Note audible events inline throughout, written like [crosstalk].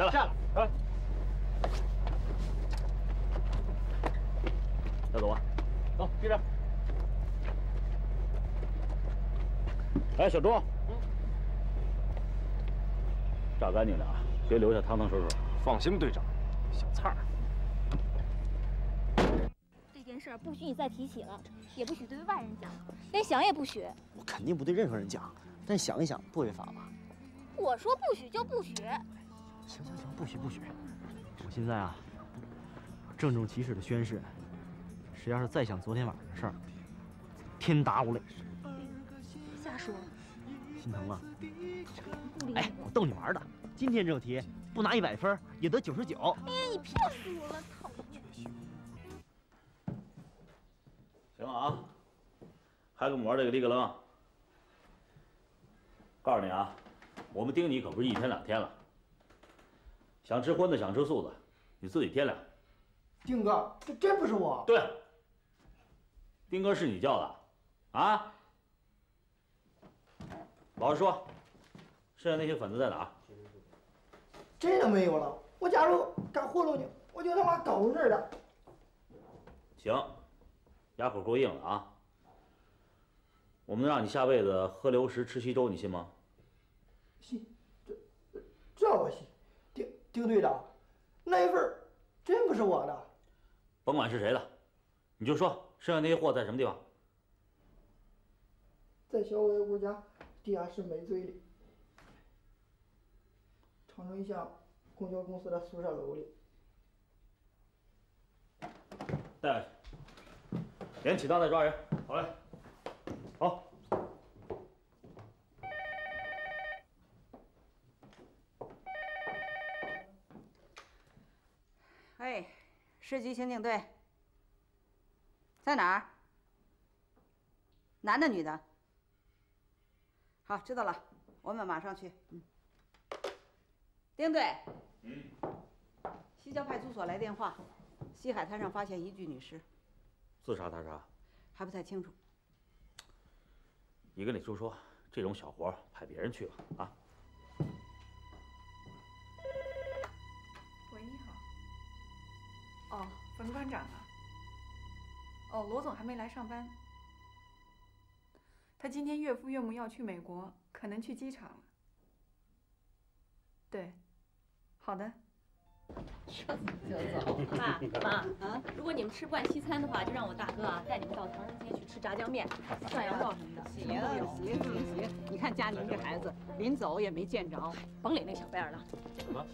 下下来，下来，来，要走啊？走，这边。哎，小钟，炸干净点啊，别留下汤汤水水。放心，队长，小菜儿。这件事不许你再提起了，也不许对外人讲，连想也不许。我肯定不对任何人讲，但想一想不违法吧？我说不许就不许。行行行，不许不许。我现在啊，郑重其事的宣誓，谁要是再想昨天晚上的事儿，天打五雷。瞎说。心疼了。哎，我逗你玩的。今天这道题不拿一百分也得九十九。哎呀，你骗死我了！讨厌。行了啊，还跟我们玩这个立个楞。告诉你啊，我们盯你可不是一天两天了。想吃荤的，想吃素的，你自己掂量。丁哥，这真不是我。对，丁哥是你叫的，啊？老实说，剩下那些粉子在哪儿？真的没有了。我假如敢糊弄你，我就他妈搞那儿的。行，牙口够硬了啊。我们让你下辈子喝流食吃稀粥，你信吗？信，这这我信。丁丁队长，那一份真不是我的。甭管是谁的，你就说剩下那些货在什么地方？在小伟屋家地下室煤堆里，长春巷公交公司的宿舍楼里。带下去，连起档再抓人。好嘞，好。哎，市局刑警队在哪儿？男的女的？好，知道了，我们马上去。嗯。丁队。嗯。西郊派出所来电话，西海滩上发现一具女尸。自杀他杀？还不太清楚。你跟李叔说，这种小活派别人去吧，啊。哦，冯馆长啊。哦，罗总还没来上班。他今天岳父岳母要去美国，可能去机场了。对，好的。说走就走，爸妈啊！如果你们吃不惯西餐的话，就让我大哥啊带你们到唐人街去吃炸酱面、涮羊肉什么的。行行行行，你看佳宁这孩子，临走也没见着，甭理那小贝儿了。什么？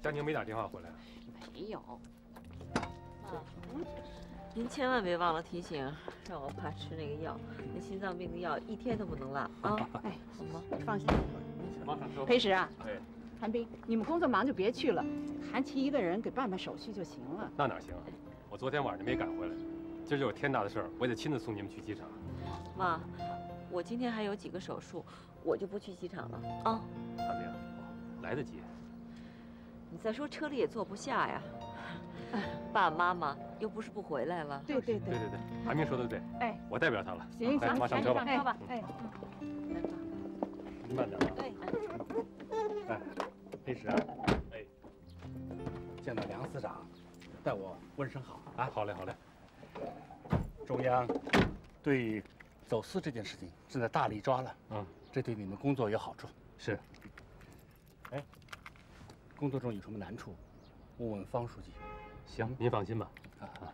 佳宁没打电话回来？没有。您千万别忘了提醒，让我爸吃那个药，那心脏病的药一天都不能落啊！[laughs] 哎，好吗？放心。马上收。裴石啊，哎，韩冰，你们工作忙就别去了，韩琦一个人给办办手续就行了。那哪行啊？我昨天晚上没赶回来，今儿就有天大的事儿，我得亲自送你们去机场。妈，我今天还有几个手术，我就不去机场了啊。韩冰，来得及。你再说车里也坐不下呀。[laughs] 爸爸妈妈又不是不回来了。对对对对对，韩明说的对。哎，我代表他了。行行，马上车吧。上车吧。哎，来吧。您慢点。对。哎，黑石。哎，见到梁司长，代我问声好啊。好嘞，好嘞。中央对走私这件事情正在大力抓了。嗯，这对你们工作有好处。是。哎，工作中有什么难处？问问方书记。行，您放心吧。啊啊，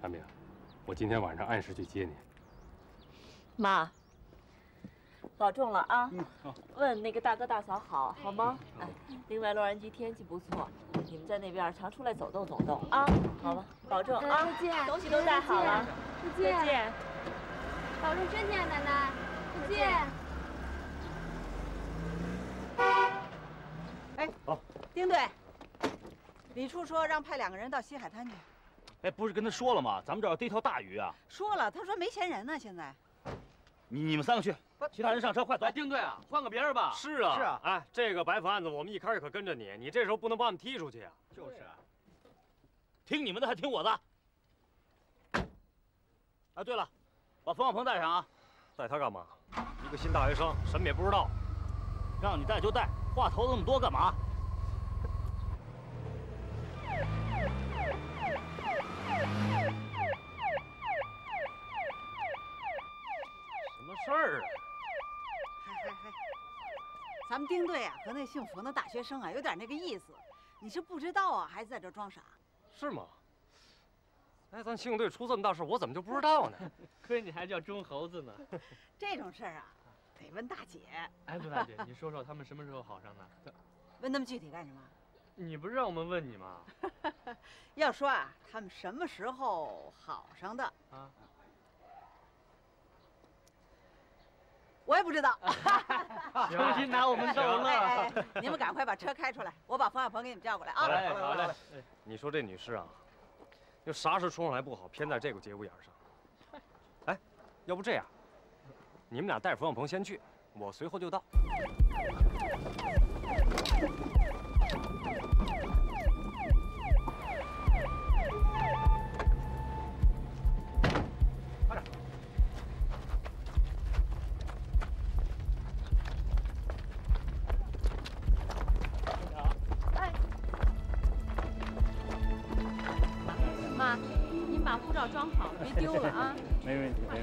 韩明，我今天晚上按时去接你。妈，保重了啊。嗯，好。问那个大哥大嫂好，好吗？哎，另外洛杉矶天气不错，你们在那边常出来走动走动啊。好吧，保重啊。再见。东西都带好了。再见。再见。保重身体啊，奶奶。再见。哎，好，丁队，李处说让派两个人到西海滩去。哎，不是跟他说了吗？咱们这要逮条大鱼啊！说了，他说没闲人呢，现在。你你们三个去，其他人上车，快走！丁队啊，换个别人吧。是啊，是啊。哎，这个白府案子，我们一开始可跟着你，你这时候不能把我们踢出去啊！就是。听你们的还听我的？哎，对了，把冯小鹏带上啊！带他干嘛？一个新大学生，什么也不知道。让你带就带，话头那么多干嘛？儿啊？嗨嗨嗨，咱们丁队啊和那姓冯的大学生啊有点那个意思，你是不知道啊，还是在这装傻？是吗？哎，咱庆队出这么大事，我怎么就不知道呢？[laughs] 亏你还叫钟猴子呢。[laughs] 这种事儿啊，得问大姐。哎，问大姐，你说说他们什么时候好上的？问那么具体干什么？你不是让我们问你吗？[laughs] 要说啊，他们什么时候好上的啊？我也不知道。[laughs] 重新拿我们逗乐。哎哎，你们赶快把车开出来，我把冯小鹏给你们叫过来啊。好嘞，好嘞。你说这女士啊，就啥事冲上来不好，偏在这个节骨眼上。哎，要不这样，你们俩带着冯小鹏先去，我随后就到。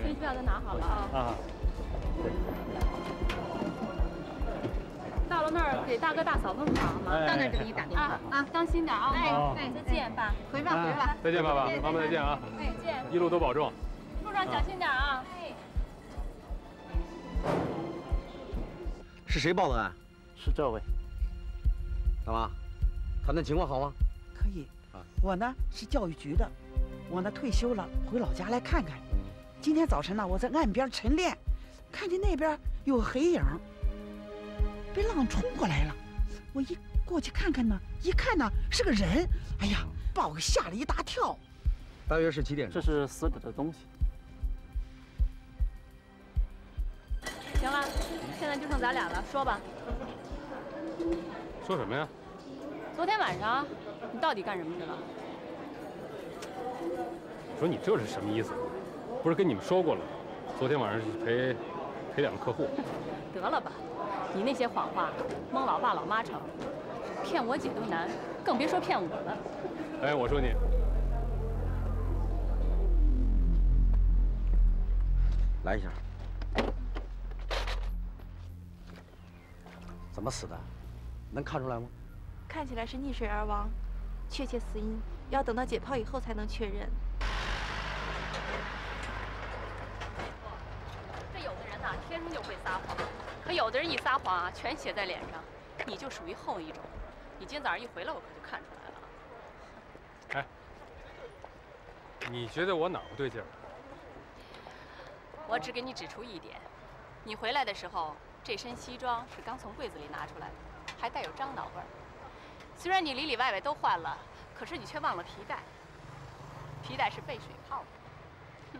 飞机票都拿好了啊！啊，到了那儿给大哥大嫂问好好吗？哎到那儿就给你打电话啊！当心点啊！哎哎，再见，爸，回吧，回吧。再见，爸爸，妈妈再见啊！再见，一路都保重。路上小心点啊！是谁报的案？是这位。大妈，他那情况好吗？可以。啊我呢是教育局的，我呢退休了，回老家来看看。今天早晨呢，我在岸边晨练，看见那边有个黑影，被浪冲过来了。我一过去看看呢，一看呢是个人，哎呀，把我给吓了一大跳。大约是几点？这是死者的东西。行了，现在就剩咱俩了，说吧。说什么呀？昨天晚上你到底干什么去了？我说你这是什么意思？不是跟你们说过了吗？昨天晚上去陪陪两个客户。[laughs] 得了吧，你那些谎话蒙老爸老妈成，骗我姐都难，更别说骗我了。[laughs] 哎，我说你，来一下。怎么死的？能看出来吗？看起来是溺水而亡，确切死因要等到解剖以后才能确认。这有的人呐、天生就会撒谎，可有的人一撒谎啊，全写在脸上。你就属于后一种。你今天早上一回来，我可就看出来了。哎你觉得我哪儿不对劲儿？我只给你指出一点，你回来的时候，这身西装是刚从柜子里拿出来的，还带有樟脑味儿。虽然你里里外外都换了，可是你却忘了皮带。皮带是被水泡的。哼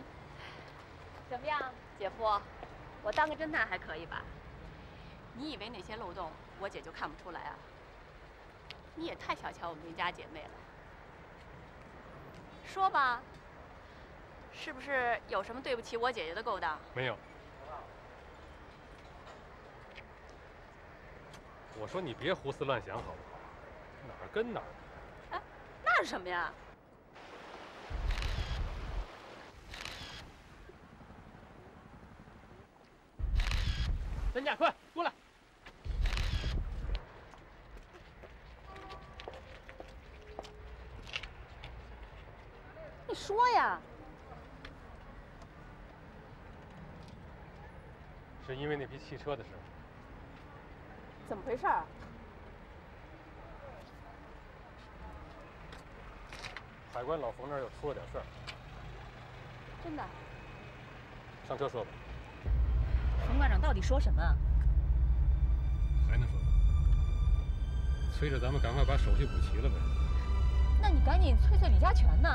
怎么样，姐夫？我当个侦探还可以吧？你以为那些漏洞我姐就看不出来啊？你也太小瞧我们林家姐妹了。说吧，是不是有什么对不起我姐姐的勾当？没有。我说你别胡思乱想好不好？哪儿跟哪儿。哎那是什么呀？担架，快过来！你说呀，是因为那批汽车的事。怎么回事啊？海关老冯那儿又出了点事儿，真的？上车说吧。冯馆长到底说什么？还能说什么？催着咱们赶快把手续补齐了呗。那你赶紧催催李家全呢？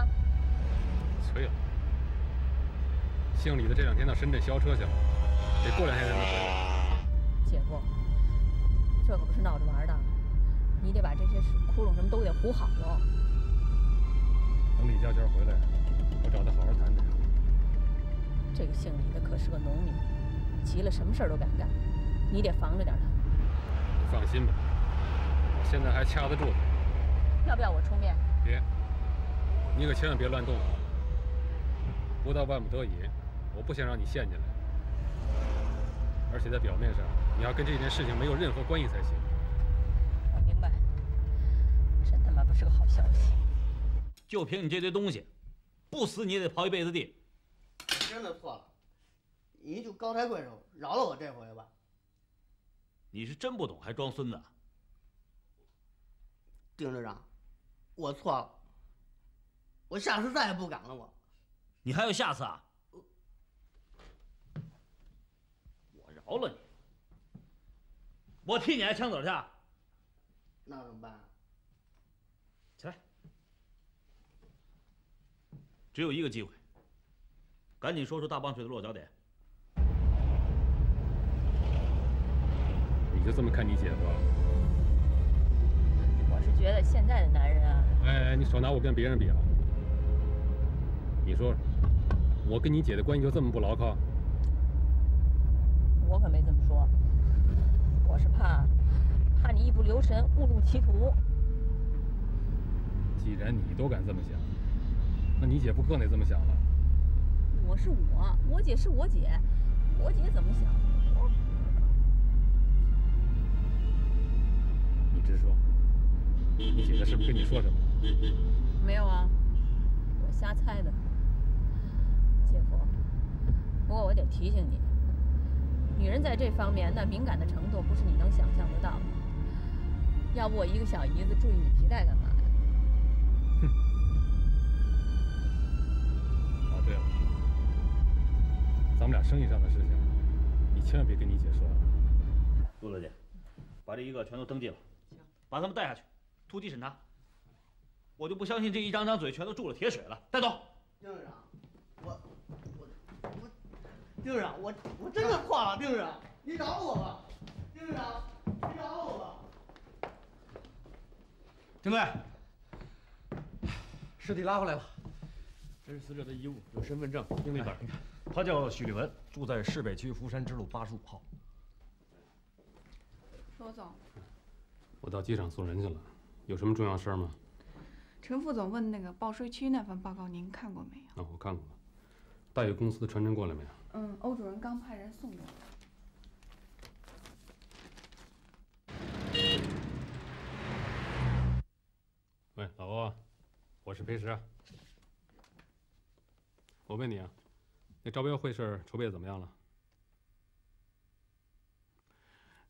催了。姓李的这两天到深圳销车去了，得过两天才能回来。姐夫，这可不是闹着玩的，你得把这些窟窿什么都得糊好喽。等李家全回来，我找他好好谈谈。这个姓李的可是个农民，急了什么事儿都敢干，你得防着点他。放心吧，我现在还掐得住他。要不要我出面？别，你可千万别乱动啊！不到万不得已，我不想让你陷进来。而且在表面上，你要跟这件事情没有任何关系才行。我明白，真他妈不是个好消息。就凭你这堆东西，不死你也得刨一辈子地。真的错了，你就高抬贵手，饶了我这回吧。你是真不懂，还装孙子？丁队长，我错了，我下次再也不敢了。我，你还有下次啊？我饶了你，我替你挨枪子去。那怎么办？起来，只有一个机会，赶紧说出大棒槌的落脚点。就这么看你姐夫？我是觉得现在的男人啊，哎哎，你少拿我跟别人比啊！你说，我跟你姐的关系就这么不牢靠？我可没这么说，我是怕，怕你一不留神误入歧途。既然你都敢这么想，那你姐不更得这么想了。我是我，我姐是我姐，我姐怎么想？直说，你姐姐是不是跟你说什么？没有啊，我瞎猜的。姐夫，不过我得提醒你，女人在这方面那敏感的程度不是你能想象得到的。要不我一个小姨子注意你皮带干嘛呀？哼哦，对了，咱们俩生意上的事情，你千万别跟你姐说。陆大姐，把这一个全都登记了，把他们带下去，突击审查。我就不相信这一张张嘴全都注了铁水了。带走。丁队长，我我我，丁队长，我我真的错了，丁队长，你饶了我吧，丁队长，你饶了我吧。丁队，尸体拉回来了，这是死者的遗物，有身份证、病历本，你看。他叫许立文，住在市北区福山支路八十五号。罗总，我到机场送人去了，有什么重要事儿吗？陈副总问那个报税区那份报告，您看过没有？啊，我看过了。大宇公司的传真过来没有？嗯，欧主任刚派人送过来。喂，老欧啊，我是裴石。我问你啊，那招标会事筹备的怎么样了？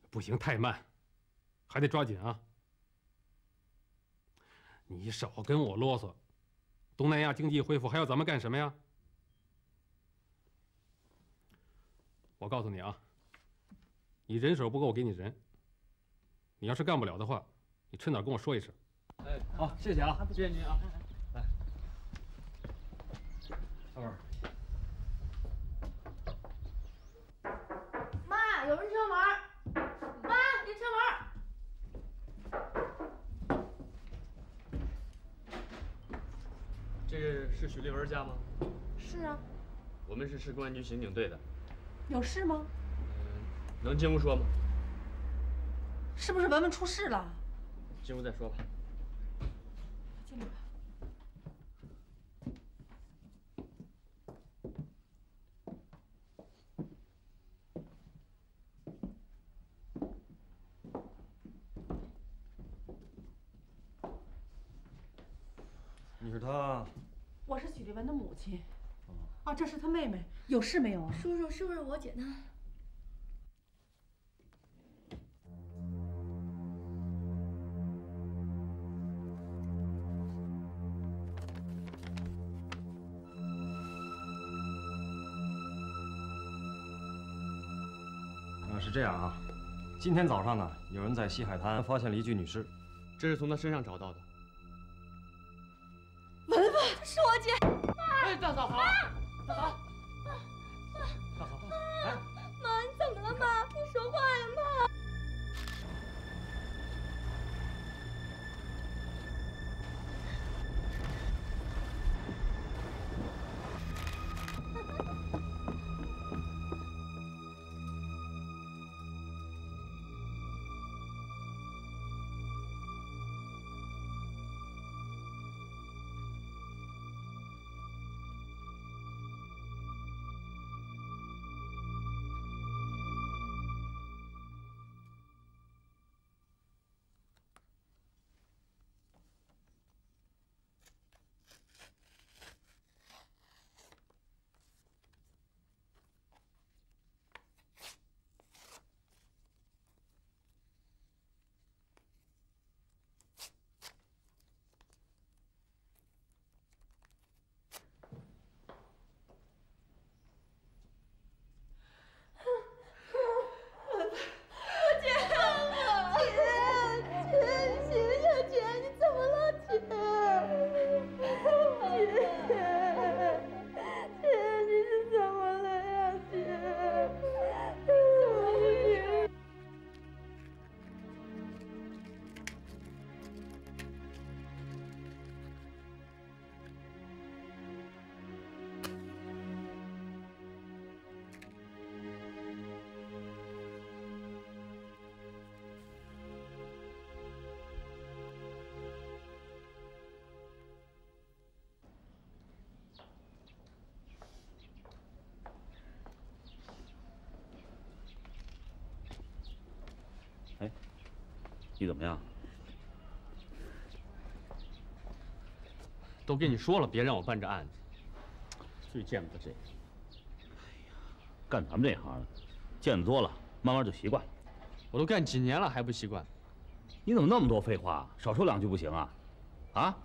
不行，太慢，还得抓紧啊！你少跟我啰嗦。东南亚经济恢复还要咱们干什么呀？我告诉你啊，你人手不够，我给你人。你要是干不了的话，你趁早跟我说一声。哎，好，谢谢啊，谢谢您啊。来，小本。妈，有人敲门！妈，你敲门！这个是许立文家吗？是啊，我们是市公安局刑警队的，有事吗？能进屋说吗？是不是文文出事了？进屋再说吧。进来吧。你是他？我是许立文的母亲。啊，这是他妹妹，有事没有啊？叔叔，是不是我姐呢？啊，是这样啊，今天早上呢，有人在西海滩发现了一具女尸，这是从她身上找到的。哎，大嫂好，大嫂，你怎么样？都跟你说了，别让我办这案子。最见不得这个。干咱们这行的，见得多了，慢慢就习惯了。我都干几年了还不习惯？你怎么那么多废话？少说两句不行啊？啊？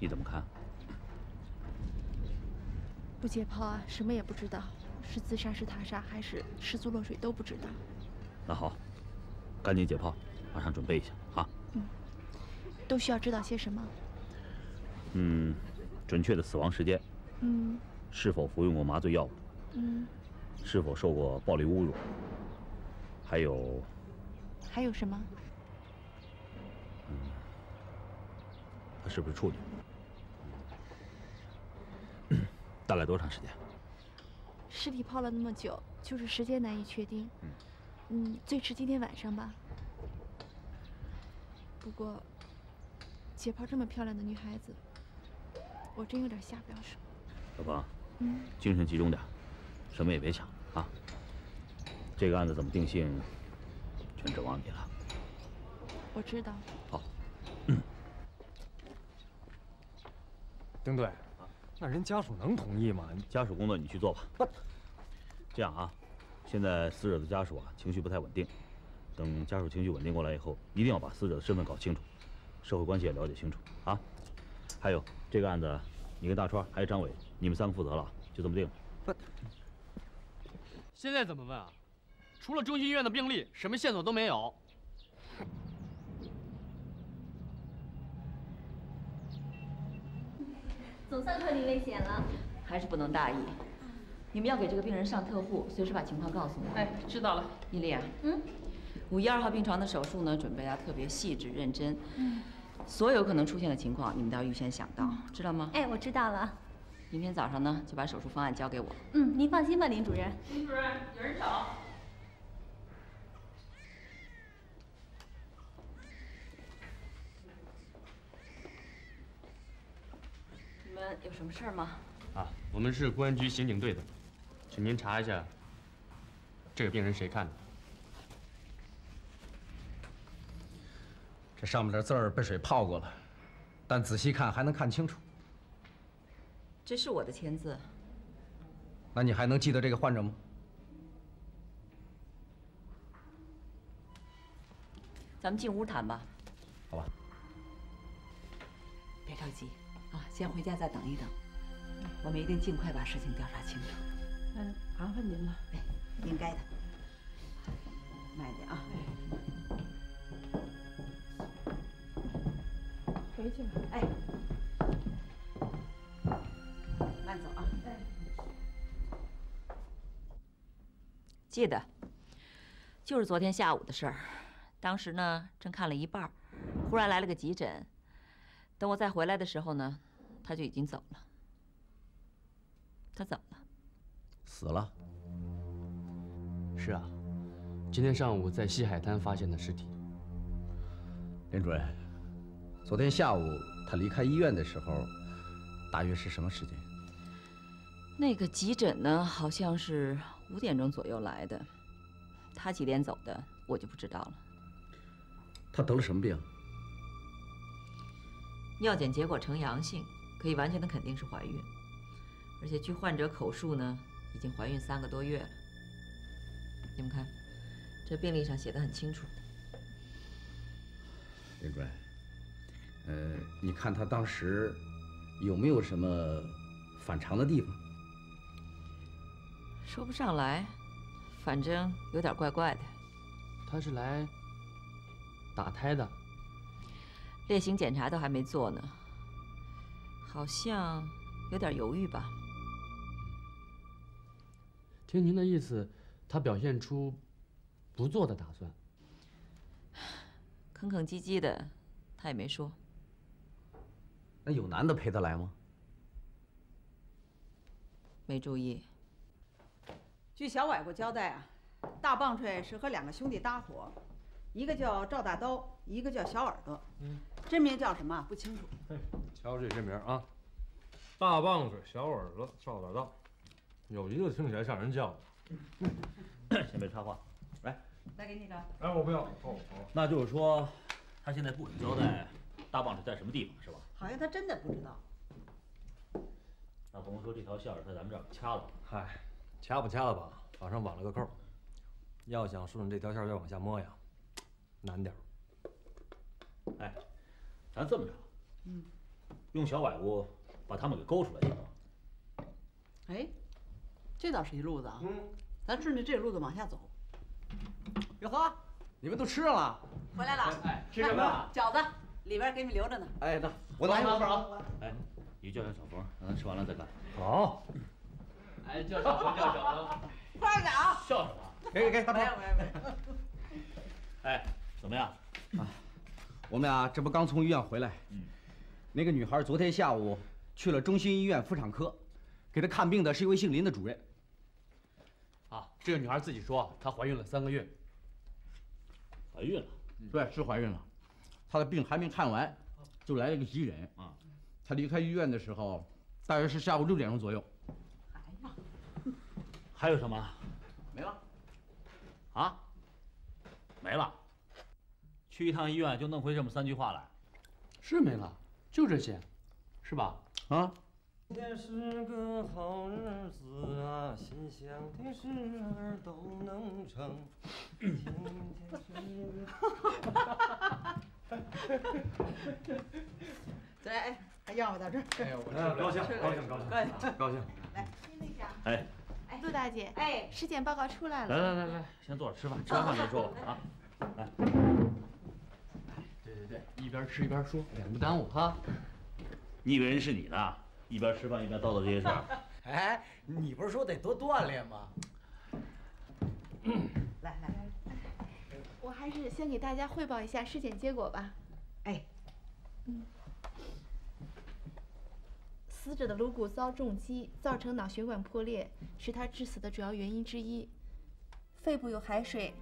你怎么看？不解剖啊，什么也不知道，是自杀是他杀还是失足落水都不知道。那好，赶紧解剖，马上准备一下啊。嗯，都需要知道些什么？嗯，准确的死亡时间。嗯。是否服用过麻醉药物？嗯。是否受过暴力侮辱？还有。还有什么？嗯，他是不是处女？大概多长时间？尸体泡了那么久，就是时间难以确定。嗯，嗯，最迟今天晚上吧。不过，解剖这么漂亮的女孩子，我真有点下不了手。小鹏，嗯，精神集中点，什么也别想啊。这个案子怎么定性，全指望你了。我知道。好。丁队。那人家属能同意吗？家属工作你去做吧。不，这样啊，现在死者的家属啊情绪不太稳定，等家属情绪稳定过来以后，一定要把死者的身份搞清楚，社会关系也了解清楚啊。还有这个案子，你跟大川还有张伟，你们三个负责了，就这么定了。不，现在怎么问啊？除了中心医院的病历，什么线索都没有。总算脱离危险了，还是不能大意。你们要给这个病人上特护，随时把情况告诉我。哎，知道了。伊丽啊，嗯，五一二号病床的手术呢，准备要特别细致认真。嗯，所有可能出现的情况，你们都要预先想到，知道吗？哎，我知道了。明天早上呢，就把手术方案交给我。嗯，您放心吧，林主任。林主任，有人找。有什么事儿吗？啊，我们是公安局刑警队的，请您查一下，这个病人谁看的？这上面的字儿被水泡过了，但仔细看还能看清楚。这是我的签字。那你还能记得这个患者吗？咱们进屋谈吧。好吧。别着急。啊，先回家再等一等，我们一定尽快把事情调查清楚。嗯，麻烦您了。哎，应该的。慢点啊。回去吧。哎，慢走啊。哎。记得，就是昨天下午的事儿。当时呢，正看了一半，忽然来了个急诊。等我再回来的时候呢，他就已经走了。他怎么了？死了。是啊，今天上午在西海滩发现的尸体。林主任，昨天下午他离开医院的时候，大约是什么时间？那个急诊呢，好像是五点钟左右来的。他几点走的，我就不知道了。他得了什么病？尿检结果呈阳性，可以完全的肯定是怀孕，而且据患者口述呢，已经怀孕三个多月了。你们看，这病历上写的很清楚。林主任，呃，你看他当时有没有什么反常的地方？说不上来，反正有点怪怪的。他是来打胎的。例行检查都还没做呢，好像有点犹豫吧？听您的意思，他表现出不做的打算。吭吭唧唧的，他也没说。那有男的陪他来吗？没注意。据小崴过交代啊，大棒槌是和两个兄弟搭伙。一个叫赵大刀，一个叫小耳朵，嗯，真名叫什么不清楚。瞧这些名啊，大棒槌、小耳朵、赵大刀，有一个听起来像人叫的。[coughs] 先别插话，来，再给你张。哎，我不要。哦那就是说，他现在不肯交代大棒子在什么地方，是吧？好像他真的不知道。那甭说这条线儿在咱们这儿掐了，嗨，掐不掐了吧，反正挽了个扣。要想顺着这条线再往下摸呀，难点儿。哎，咱这么着，嗯，用小崴骨把他们给勾出来行吗？哎，这倒是一路子啊。嗯，咱顺着这路子往下走。哟呵，你们都吃上了？回来了。哎，吃什么？饺子，里边给你们留着呢。哎，那我拿一份啊。哎，你叫上小冯，让他吃完了再干。好。哎，叫小冯，叫小冯。副院长。笑什么？给给给，没有没有没有。[laughs] 哎，怎么样？啊，我们俩这不刚从医院回来。嗯。那个女孩昨天下午去了中心医院妇产科，给她看病的是一位姓林的主任。啊，这个女孩自己说她怀孕了三个月。怀孕了？对，是怀孕了。她的病还没看完，就来了个急诊。啊。她离开医院的时候，大约是下午六点钟左右。哎呀。还有什么？没了。啊？没了。去一趟医院就弄回这么三句话来？是没了，就这些，是吧？啊。今天是个好日子啊，心想的事儿都能成。今天是 [laughs] 对，哎，还要不到这儿。哎呀，我高兴，高兴，高兴，高兴。来，丁队长。哎。哎，陆大姐，哎，尸检报告出来了。来来来来，先坐着吃饭，吃完饭再说吧啊。来。一边吃一边说，脸不耽误哈。你以为人是你呢？一边吃饭一边叨叨这些事儿。哎，你不是说得多锻炼吗？来来，我还是先给大家汇报一下尸检结果吧。哎，嗯，死者的颅骨遭重击，造成脑血管破裂，是他致死的主要原因之一。肺部有海水，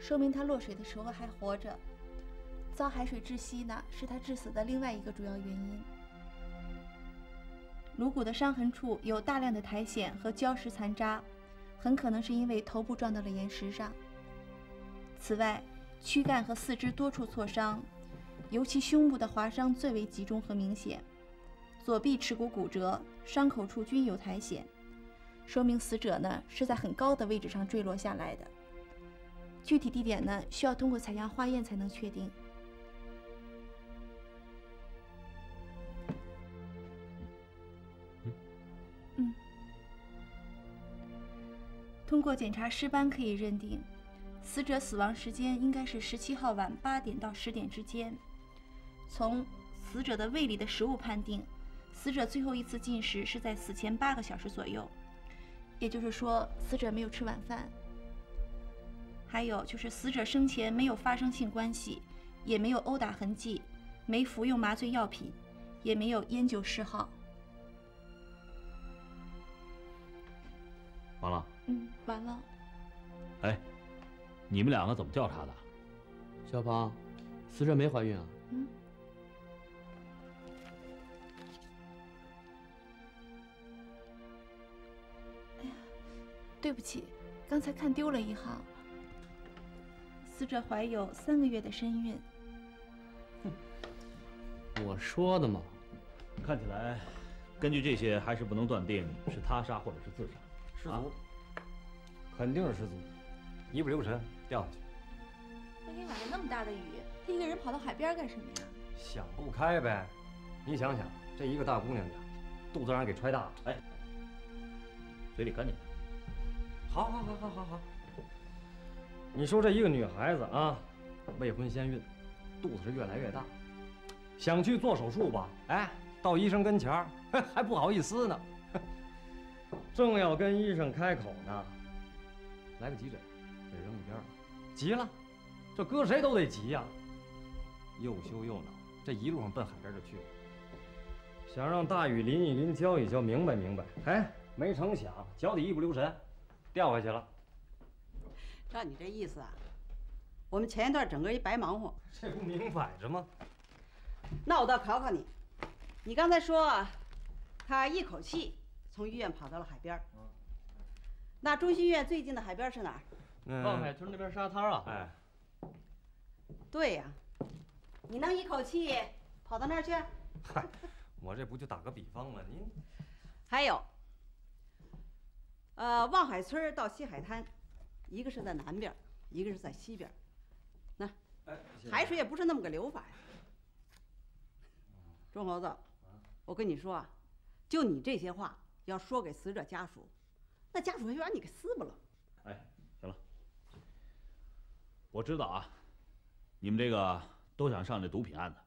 说明他落水的时候还活着。遭海水窒息呢，是他致死的另外一个主要原因。颅骨的伤痕处有大量的苔藓和礁石残渣，很可能是因为头部撞到了岩石上。此外，躯干和四肢多处挫伤，尤其胸部的划伤最为集中和明显。左臂耻骨骨折，伤口处均有苔藓，说明死者呢是在很高的位置上坠落下来的。具体地点呢需要通过采样化验才能确定。通过检查尸斑可以认定，死者死亡时间应该是十七号晚八点到十点之间。从死者的胃里的食物判定，死者最后一次进食是在死前八个小时左右，也就是说，死者没有吃晚饭。还有就是，死者生前没有发生性关系，也没有殴打痕迹，没服用麻醉药品，也没有烟酒嗜好。完了。嗯，完了。哎，你们两个怎么调查的？小鹏，死者没怀孕啊？嗯。哎呀，对不起，刚才看丢了一行。死者怀有三个月的身孕。哼我说的嘛。看起来，根据这些，还是不能断定是他杀或者是自杀。失足，肯定是失足，一不留神掉下去。那天晚上那么大的雨，她一个人跑到海边干什么呀？想不开呗。你想想，这一个大姑娘家，肚子让人给揣大了。哎，嘴里干净点。好，好，好，好，好，好。你说这一个女孩子啊，未婚先孕，肚子是越来越大，想去做手术吧？哎，到医生跟前儿 [laughs] 还不好意思呢。[laughs] 正要跟医生开口呢，来个急诊，给扔一边了。急了，这搁谁都得急呀。又羞又恼，这一路上奔海边就去了，想让大雨淋一淋，浇一浇，明白明白。哎，没成想脚底一不留神，掉下去了。照你这意思啊，我们前一段整个一白忙活。这不明摆着吗？[laughs] 那我倒考考你，你刚才说他一口气从医院跑到了海边，那中心医院最近的海边是哪儿？嗯望海村那边沙滩啊。哎，对呀、你能一口气跑到那儿去？嗨，[laughs] 我这不就打个比方吗？您 [laughs] 还有，呃，望海村到西海滩，一个是在南边，一个是在西边。那哎海水也不是那么个流法呀。钟猴子，我跟你说啊，就你这些话要说给死者家属，那家属会把你给撕巴了。哎，行了，我知道啊，你们这个都想上这毒品案子。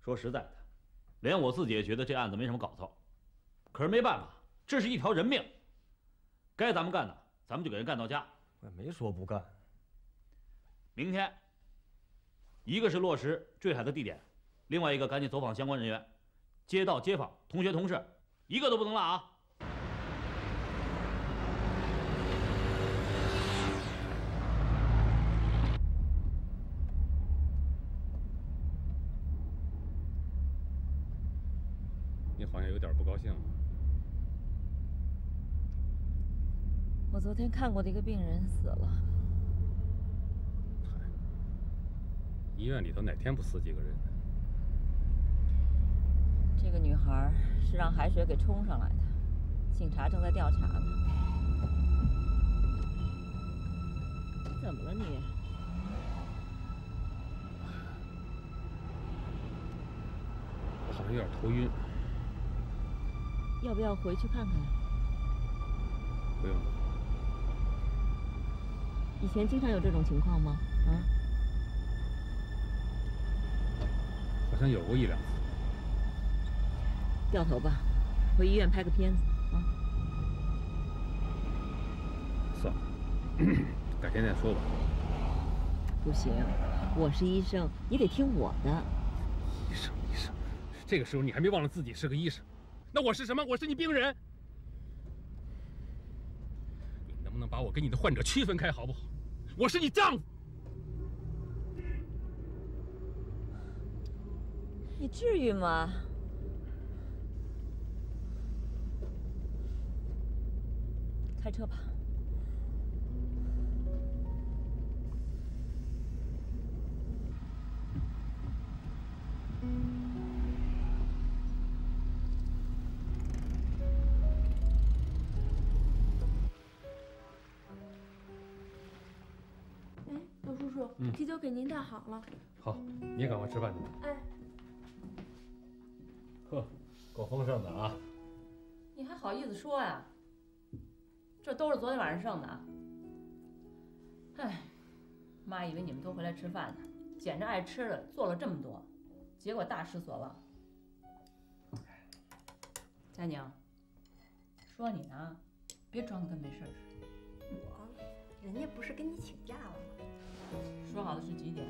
说实在的，连我自己也觉得这案子没什么搞头，可是没办法，这是一条人命，该咱们干的，咱们就给人干到家。我也没说不干。明天，一个是落实坠海的地点，另外一个赶紧走访相关人员，街道、街坊、同学、同事，一个都不能落啊！你好像有点不高兴。我昨天看过的一个病人死了，医院里头哪天不死几个人呢？这个女孩是让海水给冲上来的，警察正在调查呢。你怎么了你？我好像有点头晕。要不要回去看看？不用了，以前经常有这种情况吗？啊？好像有过一两次。掉头吧，回医院拍个片子啊。算了，[clears throat] 改天再说吧。不行，我是医生，你得听我的。医生，医生，这个时候你还没忘了自己是个医生，那我是什么？我是你病人。你能不能把我跟你的患者区分开，好不好？我是你丈夫。你至于吗？开车吧。嗯啤酒给您带好了。好，你也赶快吃饭去吧。哎，呵，够丰盛的啊！你还好意思说呀？这都是昨天晚上剩的。哎，妈以为你们都回来吃饭呢，捡着爱吃的做了这么多，结果大失所望。佳宁，说你呢，别装的跟没事似的。我，人家不是跟你请假了吗？说好的是几点？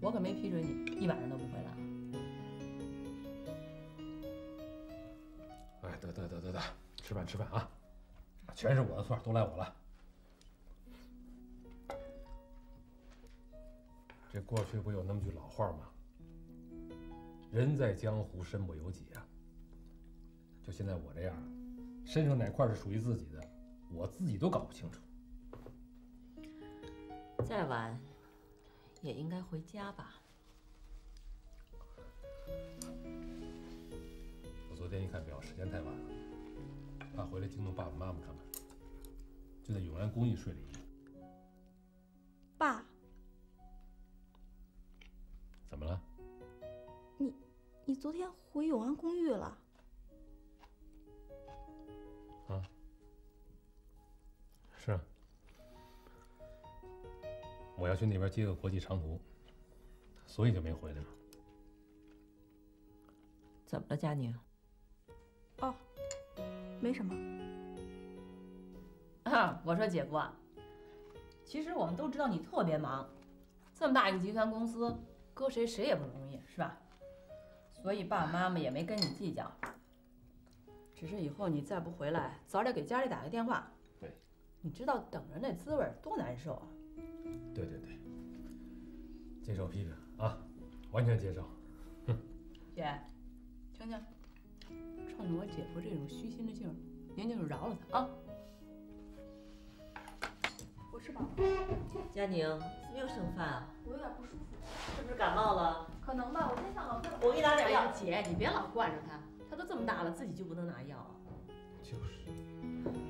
我可没批准你一晚上都不回来。哎，得得得得得，吃饭吃饭啊！全是我的错，都赖我了。这过去不有那么句老话吗？人在江湖，身不由己啊。就现在我这样，身上哪块是属于自己的，我自己都搞不清楚。再晚也应该回家吧？我昨天一看表，时间太晚了，怕回来惊动爸爸妈妈他们，就在永安公寓睡了一夜。爸，怎么了？你你昨天回永安公寓了？我要去那边接个国际长途，所以就没回来嘛。怎么了，佳宁？哦，没什么。啊，我说姐夫啊，其实我们都知道你特别忙，这么大一个集团公司，搁谁谁也不容易，是吧？所以爸爸妈妈也没跟你计较，只是以后你再不回来，早点给家里打个电话。对，你知道等着那滋味多难受啊！对对对，接受批评啊，完全接受。哼 [laughs] 姐，听听，冲着我姐夫这种虚心的劲儿，您就是饶了他啊。我吃饱了。佳宁，怎么又剩饭啊？我有点不舒服。是不是感冒了？可能吧，我今天想老病。我给你拿点药。姐，你别老惯着他，他都这么大了，自己就不能拿药啊？就是，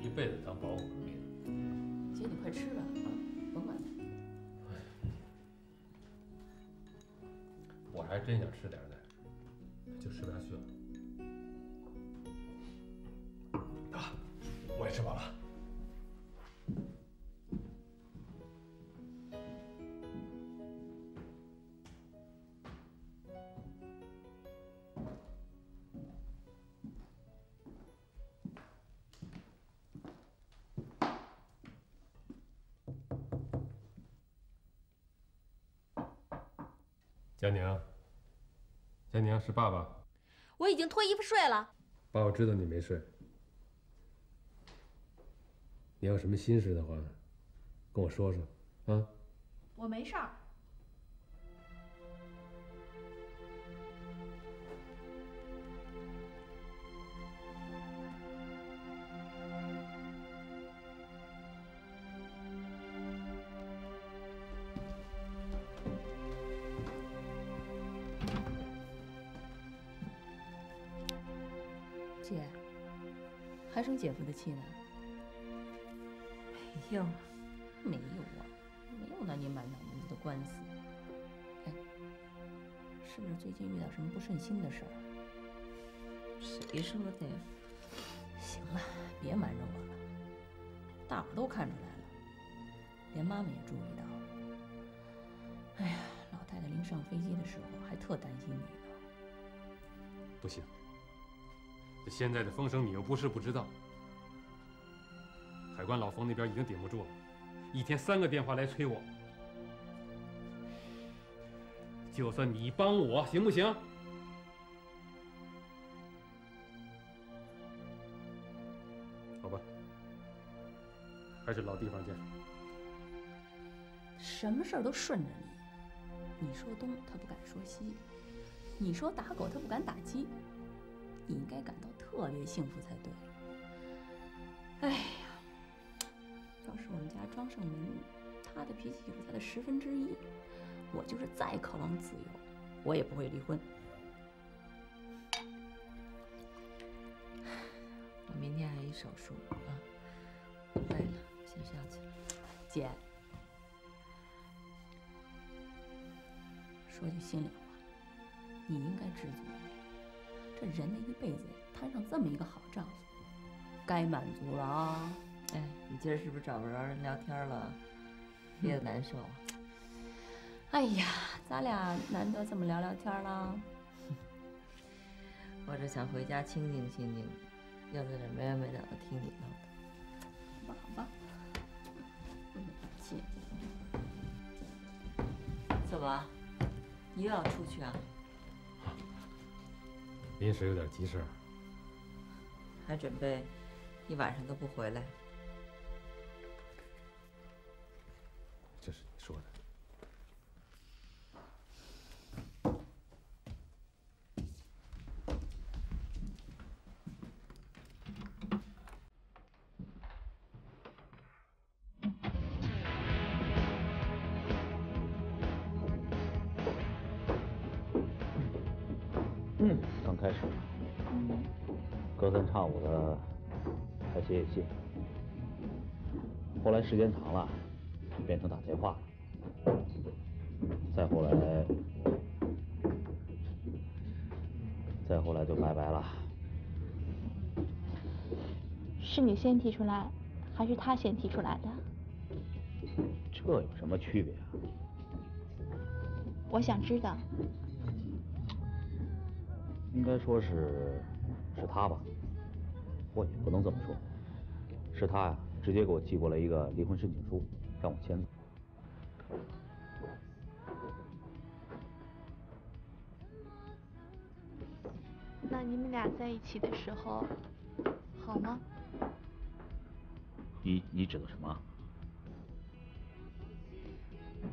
一辈子当保姆的命。姐，你快吃吧，啊，甭管他。还真想吃点呢，就吃不下去了。啊，我也吃饱了。佳宁，是爸爸，我已经脱衣服睡了。爸我知道你没睡。你要有什么心事的话，跟我说说，啊。我没事儿。姐夫的气呢？没有，没有啊，没有拿你满脑门子的官司。哎，是不是最近遇到什么不顺心的事儿？谁说的呀？行了，别瞒着我了，大伙儿都看出来了，连妈妈也注意到了。哎呀，老太太临上飞机的时候还特担心你呢。不行，这现在的风声你又不是不知道。海关老冯那边已经顶不住了，一天三个电话来催我。就算你帮我，行不行？好吧，还是老地方见。什么事儿都顺着你，你说东他不敢说西，你说打狗他不敢打鸡，你应该感到特别幸福才对。哎，我们家庄胜门，他的脾气就是他的十分之一，我就是再渴望自由，我也不会离婚。[sighs] 我明天还有一手术啊，累了，先下去了。姐，说句心里话，你应该知足。这人的一辈子摊上这么一个好丈夫，该满足了啊！哎，你今儿是不是找不着人聊天了？憋得难受。啊哎呀，咱俩难得这么聊聊天了。[laughs] 我这想回家清静清静，要在这没完没了的听你唠叨。好吧，好吧。姐，怎么，你又要出去啊？临时有点急事儿。还准备一晚上都不回来？时间长了，变成打电话了，再后来，再后来就拜拜了。是你先提出来，还是他先提出来的？这有什么区别啊？我想知道。应该说是是他吧，或也不能这么说，是他呀，直接给我寄过来一个离婚申请书，让我签字。那你们俩在一起的时候，好吗？你你指的什么？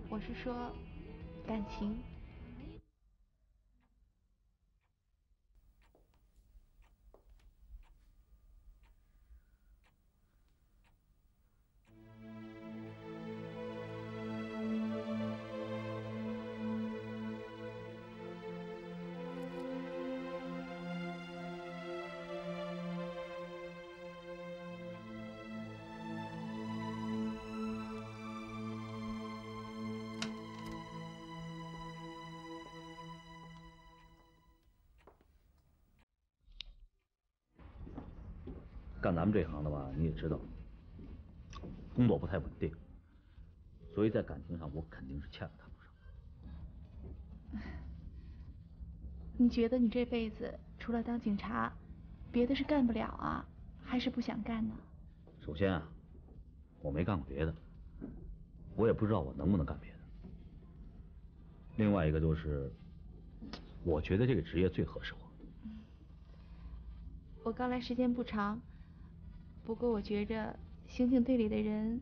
我是说，感情。咱们这行的吧，你也知道，工作不太稳定，所以在感情上我肯定是欠了他不少。你觉得你这辈子除了当警察，别的是干不了啊，还是不想干呢？首先啊，我没干过别的，我也不知道我能不能干别的。另外一个就是，我觉得这个职业最合适我。我刚来时间不长，不过我觉着刑警队里的人，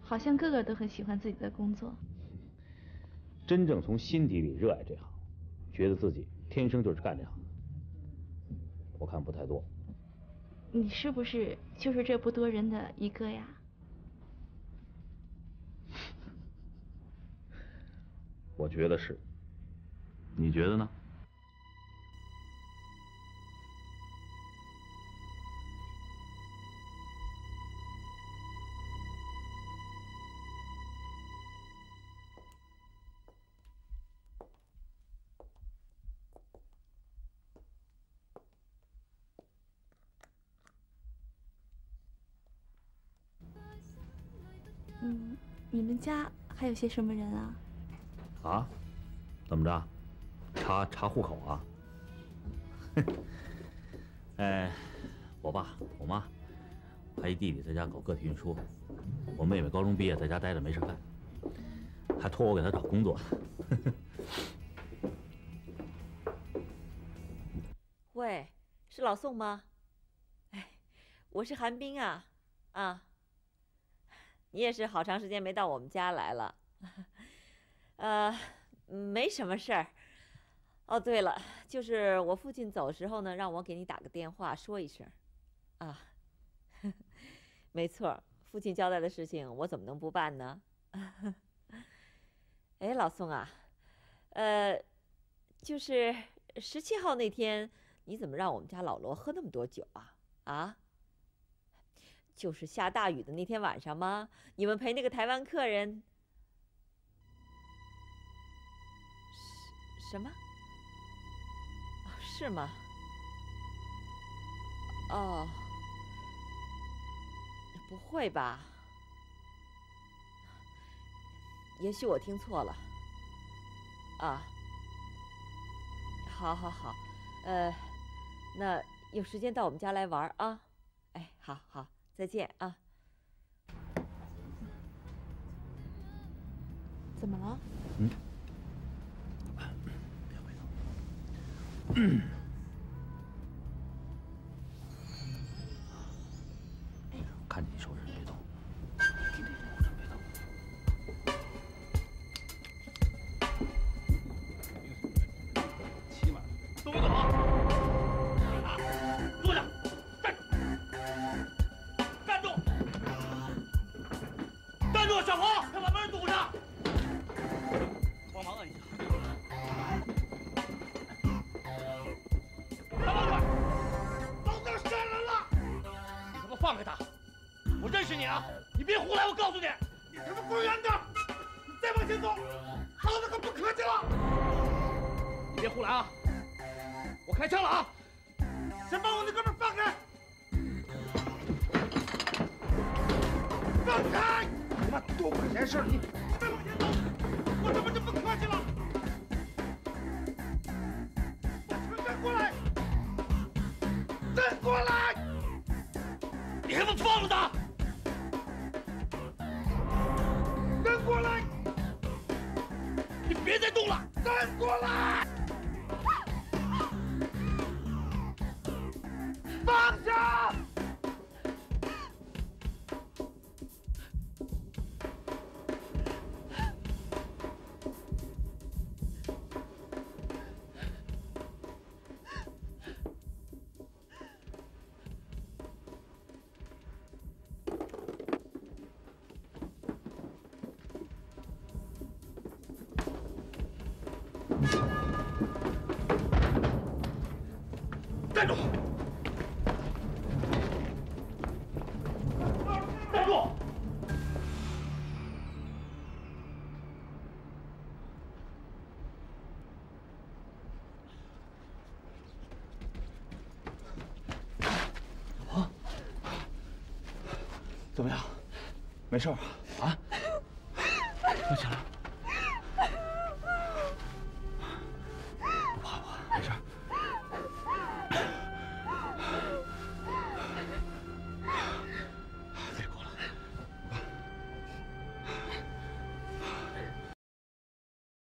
好像个个都很喜欢自己的工作。真正从心底里热爱这行，觉得自己天生就是干这行的，我看不太多。你是不是就是这不多人的一个呀？[laughs] 我觉得是，你觉得呢？家还有些什么人啊？啊？怎么着？查查户口啊？[laughs] 哎，我爸、我妈，还一弟弟在家搞个体运输，我妹妹高中毕业在家待着没事干，还托我给她找工作。[laughs] 喂，是老宋吗？哎，我是韩冰啊，啊，你也是好长时间没到我们家来了，[laughs] 呃，没什么事儿。哦，对了，就是我父亲走时候呢，让我给你打个电话说一声，啊，[laughs] 没错，父亲交代的事情我怎么能不办呢？[laughs] 哎，老宋啊，呃，就是十七号那天。你怎么让我们家老罗喝那么多酒啊？啊？就是下大雨的那天晚上吗？你们陪那个台湾客人？什什么？是吗？哦，不会吧？也许我听错了。啊，好好好，呃。那有时间到我们家来玩啊！哎，好好，再见啊！怎么了？嗯。嗯。看见你收别再动了！站过来！没事吧？啊？快起来！